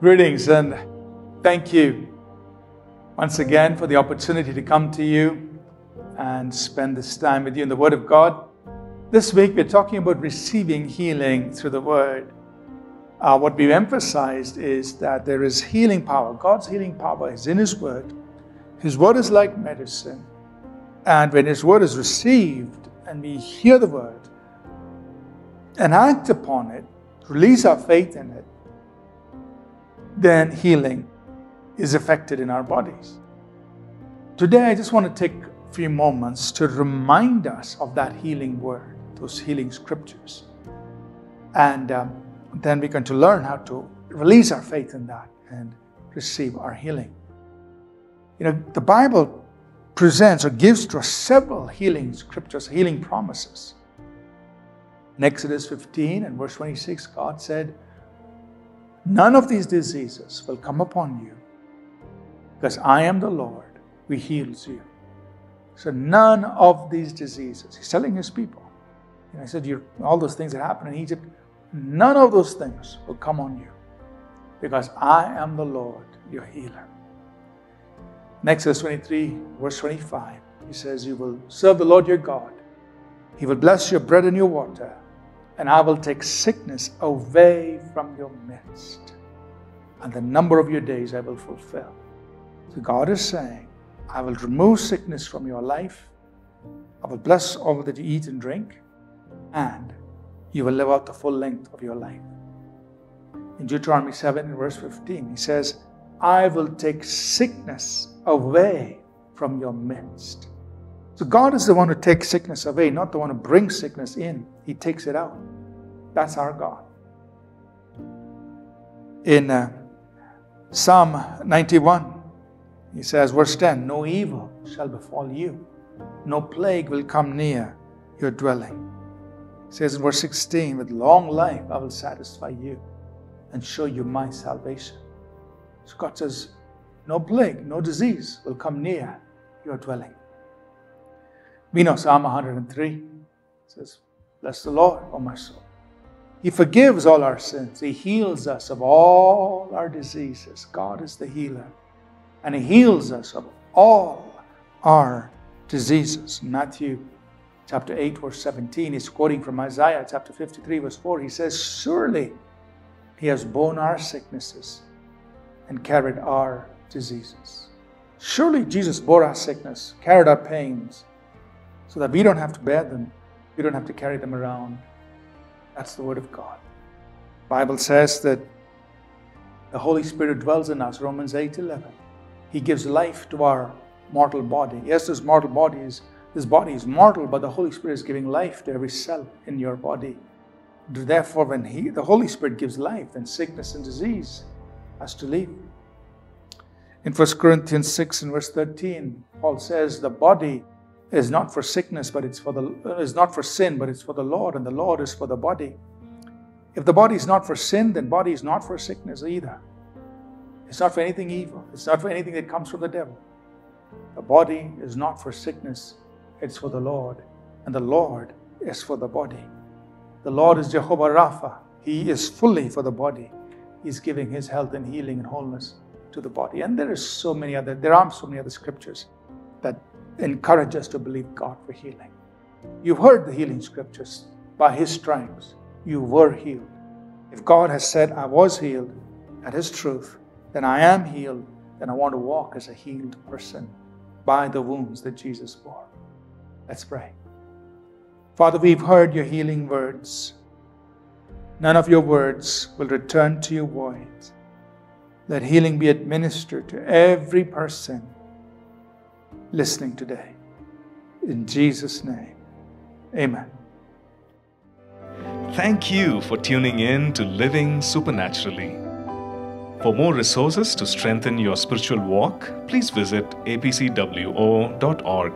Greetings and thank you once again for the opportunity to come to you and spend this time with you in the Word of God. This week we're talking about receiving healing through the Word. Uh, what we've emphasized is that there is healing power. God's healing power is in His Word. His Word is like medicine. And when His Word is received and we hear the Word and act upon it, release our faith in it, then healing is effected in our bodies. Today, I just want to take a few moments to remind us of that healing word, those healing scriptures. And um, then we're going to learn how to release our faith in that and receive our healing. You know, the Bible presents or gives to us several healing scriptures, healing promises. In Exodus 15 and verse 26, God said, None of these diseases will come upon you because I am the Lord who heals you. So, none of these diseases, he's telling his people. And I said, you all those things that happened in Egypt, none of those things will come on you because I am the Lord, your healer. Next, verse 23, verse 25, he says, You will serve the Lord your God. He will bless your bread and your water and I will take sickness away from your midst, and the number of your days I will fulfill. So God is saying, I will remove sickness from your life, I will bless all that you eat and drink, and you will live out the full length of your life. In Deuteronomy 7, verse 15, he says, I will take sickness away from your midst. So God is the one who takes sickness away, not the one who brings sickness in. He takes it out. That's our God. In uh, Psalm 91, he says, verse 10 No evil shall befall you, no plague will come near your dwelling. He says in verse 16, With long life I will satisfy you and show you my salvation. So God says, No plague, no disease will come near your dwelling. We know Psalm 103 says, Bless the Lord, O my soul. He forgives all our sins. He heals us of all our diseases. God is the healer. And He heals us of all our diseases. Matthew chapter 8, verse 17, he's quoting from Isaiah chapter 53, verse 4. He says, Surely He has borne our sicknesses and carried our diseases. Surely Jesus bore our sickness, carried our pains, so that we don't have to bear them, we don't have to carry them around. That's the word of God. The Bible says that the Holy Spirit dwells in us, Romans 8 11. He gives life to our mortal body. Yes, this mortal body is this body is mortal, but the Holy Spirit is giving life to every cell in your body. Therefore, when he, the Holy Spirit gives life, then sickness and disease has to leave. In 1 Corinthians 6 and verse 13, Paul says, The body is not for sickness, but it's for the is not for sin, but it's for the Lord, and the Lord is for the body. If the body is not for sin, then body is not for sickness either. It's not for anything evil. It's not for anything that comes from the devil. The body is not for sickness, it's for the Lord. And the Lord is for the body. The Lord is Jehovah Rapha. He is fully for the body. He's giving his health and healing and wholeness to the body. And there is so many other, there are so many other scriptures encourage us to believe God for healing. You've heard the healing scriptures. By his stripes, you were healed. If God has said, I was healed, that is truth, then I am healed, then I want to walk as a healed person by the wounds that Jesus bore. Let's pray. Father, we've heard your healing words. None of your words will return to you void. Let healing be administered to every person listening today. In Jesus' name, amen. Thank you for tuning in to Living Supernaturally. For more resources to strengthen your spiritual walk, please visit apcwo.org.